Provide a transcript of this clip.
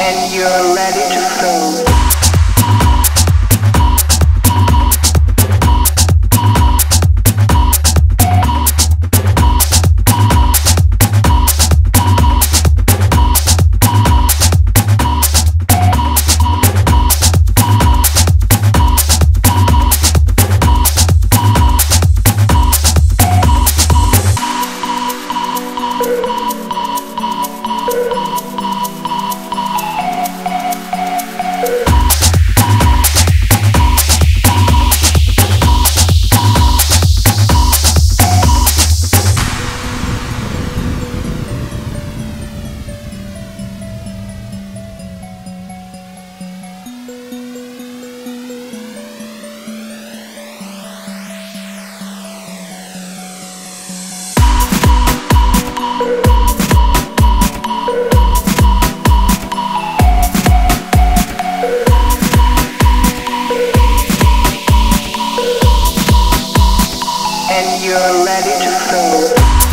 and you're ready to flow. you're ready to go.